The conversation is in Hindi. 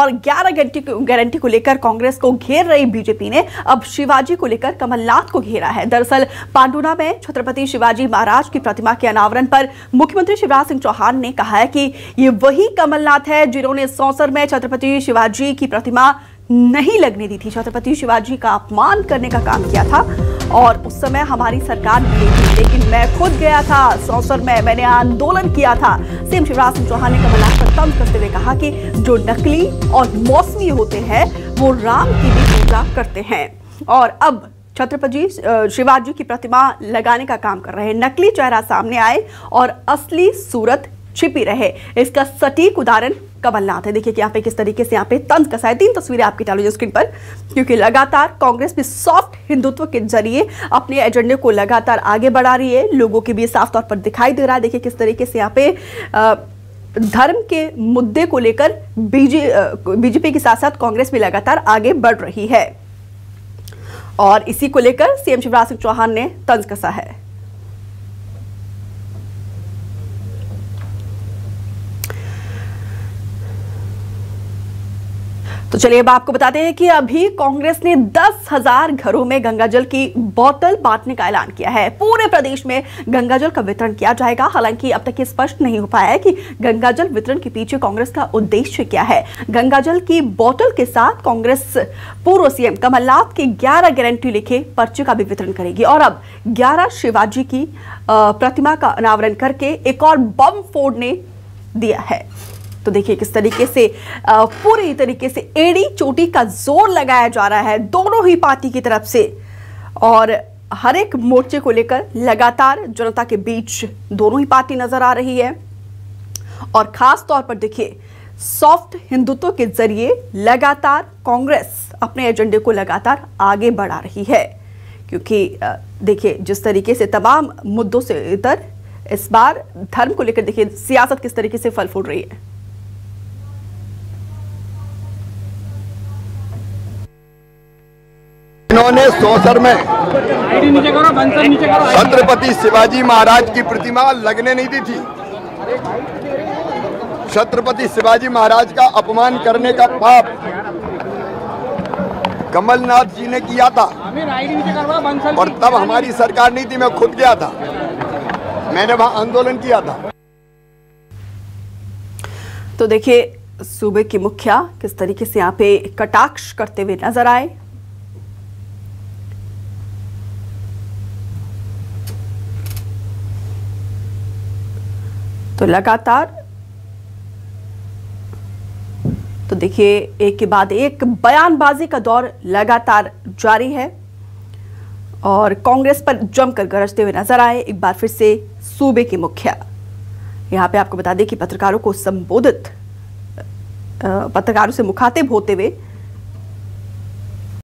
और 11 गारंटी गारंटी को लेकर कांग्रेस को घेर रही बीजेपी ने। अब शिवाजी को लेकर कमलनाथ को घेरा है। दरअसल, पांडुना में छत्रपति शिवाजी महाराज की प्रतिमा के अनावरण पर मुख्यमंत्री शिवराज सिंह चौहान ने कहा है कि ये वही कमलनाथ है जिन्होंने सौसर में छत्रपति शिवाजी की प्रतिमा नहीं लगने दी थी। छत्रपति शिवाजी का अपमान करने का काम किया था। और उस समय हमारी सरकार मिली थी, लेकिन मैं खुद गया था सौसर में, मैंने आंदोलन किया था। सीएम शिवराज सिंह चौहान ने कमलनाथ पर तंज करते हुए कहा कि जो नकली और मौसमी होते हैं, वो राम की भी पूजा करते हैं। और अब छत्रपति शिवाजी की प्रतिमा लगाने का काम कर रहे हैं। नकली चेहरा सामने आए और असली सूरत छिपी रहे। इसका सटीक उदाहरण कमलनाथ है देखिए कि यहाँ पे किस तरीके से यहाँ पे तंज कसा है तीन तस्वीरें आपकी टेलीविज़न स्क्रीन पर, क्योंकि लगातार कांग्रेस भी सॉफ्ट हिंदुत्व के ज़रिए अपने एजेंडे को लगातार आगे बढ़ा रही है। लोगों के भी साफ़ तौर पर दिखाई दे रहा है। देखिए किस तरीके से यहाँ पे धर्म के मुद्दे को लेकर बीजे बीजेपी के साथ साथ कांग्रेस भी लगातार आगे बढ़ रही है। और इसी को लेकर सीएम शिवराज सिंह चौहान ने तंज कसा है। तो चलिए अब आपको बताते हैं कि अभी कांग्रेस ने दस हज़ार घरों में गंगाजल की बोतल बांटने का ऐलान किया है। पूरे प्रदेश में गंगाजल का वितरण किया जाएगा। हालाँकि अब तक ये स्पष्ट नहीं हो पाया है कि गंगाजल वितरण के पीछे कांग्रेस का उद्देश्य क्या है। गंगाजल की बोतल के साथ कांग्रेस पूर्व सीएम कमलनाथ के ग्यारह गारंटी लिखे पर्चे का भी वितरण करेगी। और अब ग्यारह शिवाजी की प्रतिमा का अनावरण करके एक और बम फोड़ने दिया है। तो देखिए किस तरीके से पूरी तरीके से एड़ी चोटी का ज़ोर लगाया जा रहा है दोनों ही पार्टी की तरफ़ से। और हर एक मोर्चे को लेकर लगातार जनता के बीच दोनों ही पार्टी नज़र आ रही है। और खास तौर पर देखिए, सॉफ्ट हिंदुत्व के ज़रिए लगातार कांग्रेस अपने एजेंडे को लगातार आगे बढ़ा रही है। क्योंकि देखिए, जिस तरीके से तमाम मुद्दों से इतर इस बार धर्म को लेकर देखिए, सियासत किस तरीके से फल फूल रही है। इन्होंने सोसर में छत्रपति शिवाजी महाराज की प्रतिमा लगने नहीं दी थी। छत्रपति शिवाजी महाराज का अपमान करने का पाप कमलनाथ जी ने किया था। और तब हमारी सरकार नहीं थी मैं खुद गया था। मैंने वहाँ आंदोलन किया था। तो देखिए सूबे की मुखिया किस तरीके से यहाँ पे कटाक्ष करते हुए नज़र आए तो लगातार तो देखिए, एक के बाद एक बयानबाजी का दौर लगातार जारी है और कांग्रेस पर जमकर गरजते हुए नज़र आए। एक बार फिर से सूबे के मुखिया। यहाँ पे आपको बता दें कि पत्रकारों को संबोधित पत्रकारों से मुखातिब होते हुए